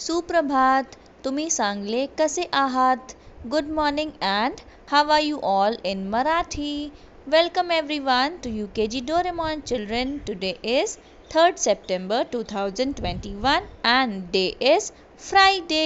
सुप्रभात, तुम्हें चांगले कसे आहात? Good morning and how are you all in Marathi welcome everyone to U K G Doraemon children today is third September two thousand twenty one and day is Friday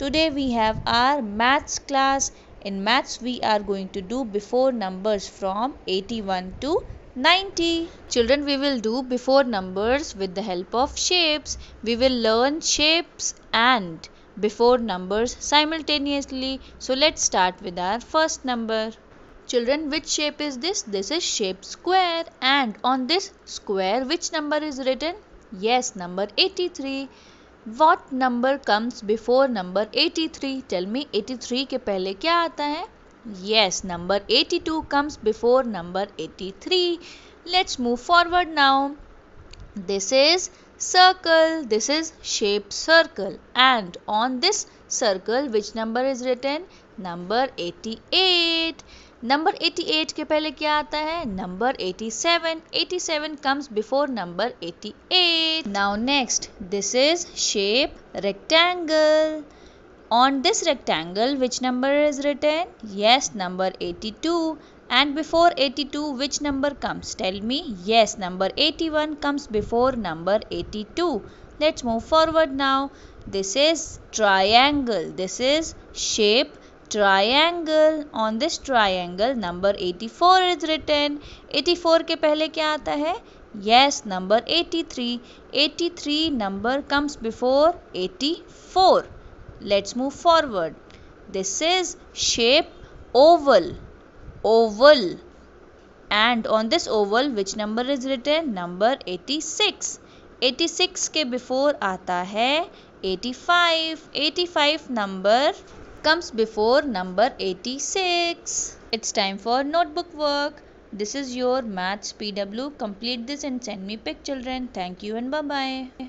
today we have our maths class in maths we are going to do before numbers from eighty one to 90. Children, we will do before numbers with the help of shapes. We will learn shapes and before numbers simultaneously. So let's start with our first number. Children, which shape is this? This is shape square and on this square which number is written? Yes, number 83. What number comes before number 83? Tell me 83 के पहले क्या आता है? Yes, number 82 comes before number 83. Let's move forward now. This is circle. This is shape circle. And on this circle, which number is written? Number 88. Number 88 के पहले क्या आता है number 87 87 comes before number 88 now next this is shape rectangle on this rectangle, which number is written? Yes, number 82. And before 82, which number comes? Tell me. Yes, number 81 comes before number 82. Let's move forward now. This is triangle. This is shape triangle. On this triangle, number 84 is written. 84 के पहले क्या आता है? Yes, number 83. 83 number comes before 84. Let's move forward. This is shape oval. Oval. And on this oval, which number is written? Number 86. 86 के before आता है 85. 85 number comes before number 86. It's time for notebook work. This is your maths PW. Complete this and send me pic children. Thank you and bye-bye.